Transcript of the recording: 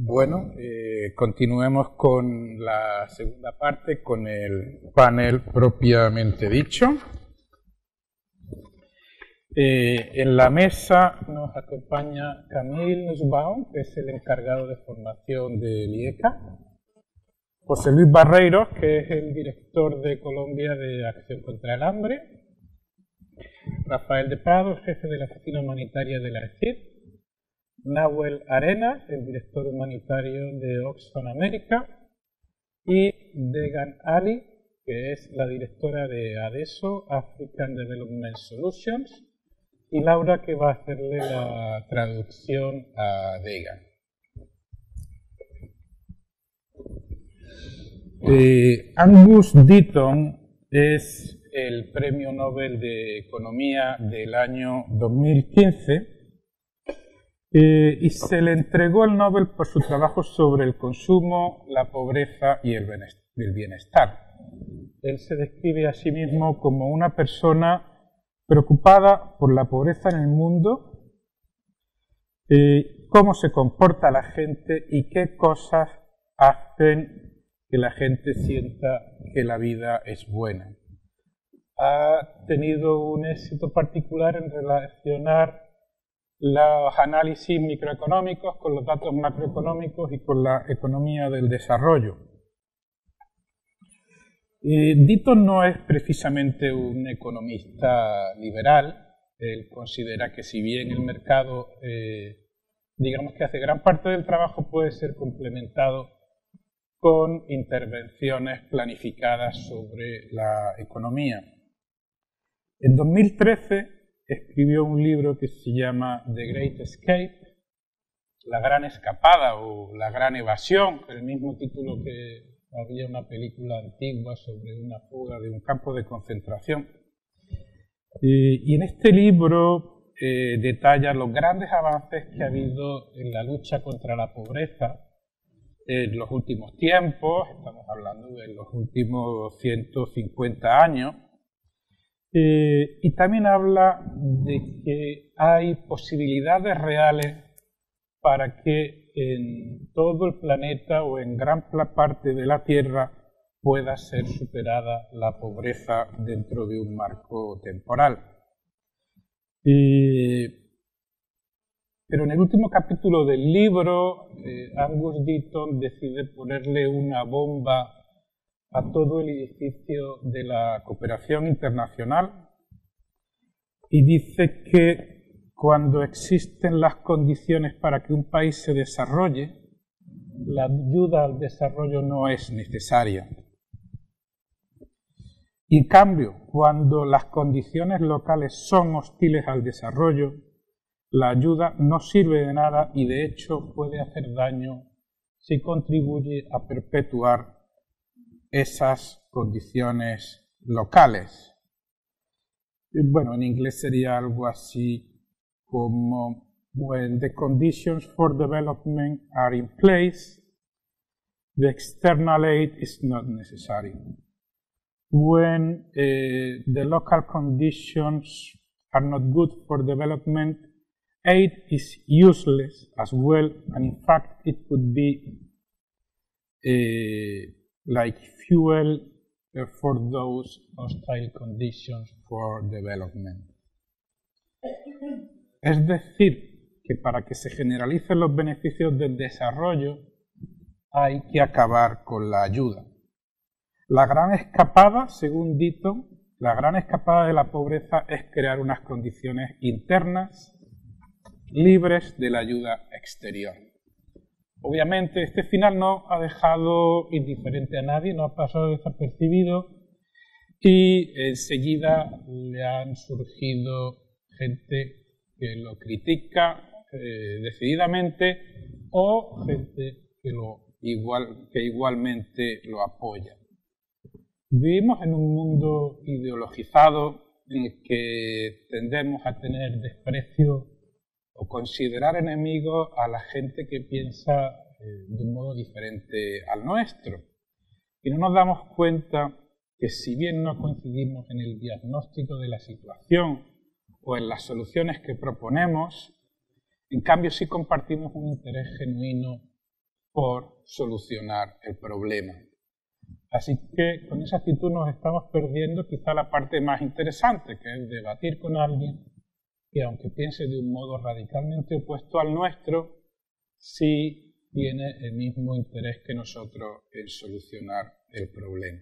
Bueno, eh, continuemos con la segunda parte, con el panel propiamente dicho. Eh, en la mesa nos acompaña Camille Nussbaum, que es el encargado de formación del IECA, José Luis Barreiros, que es el director de Colombia de Acción contra el Hambre, Rafael de Prado, jefe de la Oficina Humanitaria de la ECID, Nahuel Arenas, el director humanitario de Oxfam América, y Degan Ali, que es la directora de ADESO, African Development Solutions, y Laura que va a hacerle la traducción a Degan. Eh, Angus Deaton es el Premio Nobel de Economía del año 2015 eh, y se le entregó el Nobel por su trabajo sobre el consumo, la pobreza y el bienestar. Él se describe a sí mismo como una persona preocupada por la pobreza en el mundo, eh, cómo se comporta la gente y qué cosas hacen que la gente sienta que la vida es buena. Ha tenido un éxito particular en relacionar los análisis microeconómicos con los datos macroeconómicos y con la economía del desarrollo. Dito no es precisamente un economista liberal. Él considera que si bien el mercado, eh, digamos que hace gran parte del trabajo, puede ser complementado con intervenciones planificadas sobre la economía. En 2013 escribió un libro que se llama The Great Escape, La Gran Escapada o La Gran Evasión, el mismo título que había una película antigua sobre una fuga de un campo de concentración. Y, en este libro eh, detalla los grandes avances que ha habido en la lucha contra la pobreza en los últimos tiempos, estamos hablando de los últimos 150 años, eh, y también habla de que hay posibilidades reales para que en todo el planeta o en gran parte de la Tierra pueda ser superada la pobreza dentro de un marco temporal. pero en el último capítulo del libro, eh, Angus Deaton decide ponerle una bomba a todo el edificio de la cooperación internacional y dice que cuando existen las condiciones para que un país se desarrolle, la ayuda al desarrollo no es necesaria. En cambio, cuando las condiciones locales son hostiles al desarrollo, la ayuda no sirve de nada y de hecho puede hacer daño si contribuye a perpetuar esas condiciones locales. Bueno, en inglés sería algo así como when the conditions for development are in place, the external aid is not necessary. When uh, the local conditions are not good for development, aid is useless as well, and in fact, it could be uh, like fuel for those hostile conditions for development. Es decir, que para que se generalicen los beneficios del desarrollo hay que acabar con la ayuda. La gran escapada, según Dito, la gran escapada de la pobreza es crear unas condiciones internas libres de la ayuda exterior. Obviamente este final no ha dejado indiferente a nadie, no ha pasado desapercibido y enseguida le han surgido gente que lo critica eh, decididamente o gente que, igual, que igualmente lo apoya. Vivimos en un mundo ideologizado en el que tendemos a tener desprecio o considerar enemigos a la gente que piensa eh, de un modo diferente al nuestro. Y no nos damos cuenta que si bien no coincidimos en el diagnóstico de la situación o en las soluciones que proponemos, en cambio sí compartimos un interés genuino por solucionar el problema. Así que con esa actitud nos estamos perdiendo quizá la parte más interesante, que es debatir con alguien que aunque piense de un modo radicalmente opuesto al nuestro, sí tiene el mismo interés que nosotros en solucionar el problema.